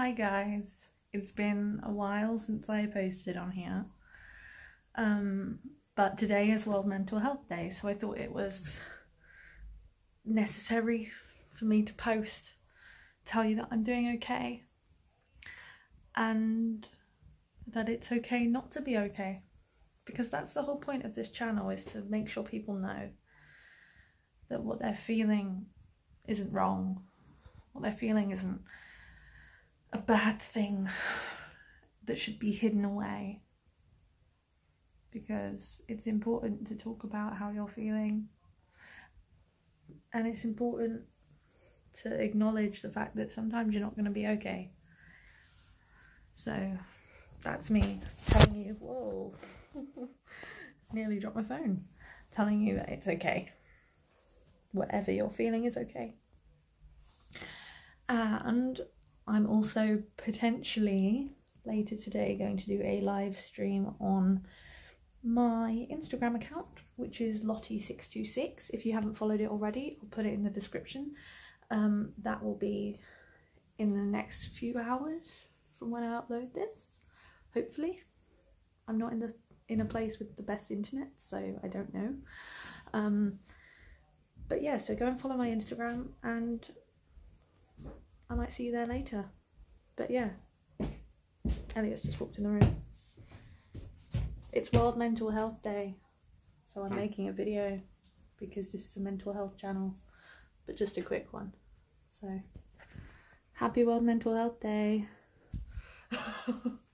Hi guys, it's been a while since I posted on here. Um, but today is World Mental Health Day, so I thought it was necessary for me to post, tell you that I'm doing okay, and that it's okay not to be okay. Because that's the whole point of this channel is to make sure people know that what they're feeling isn't wrong, what they're feeling isn't a bad thing that should be hidden away because it's important to talk about how you're feeling and it's important to acknowledge the fact that sometimes you're not going to be okay. So that's me telling you, whoa, nearly dropped my phone, telling you that it's okay. Whatever you're feeling is okay. And I'm also potentially later today going to do a live stream on my Instagram account, which is Lottie626. If you haven't followed it already, I'll put it in the description. Um, that will be in the next few hours from when I upload this, hopefully. I'm not in the in a place with the best internet, so I don't know. Um, but yeah, so go and follow my Instagram and I might see you there later. But yeah, Elliot's just walked in the room. It's World Mental Health Day, so I'm hmm. making a video because this is a mental health channel, but just a quick one. So, happy World Mental Health Day.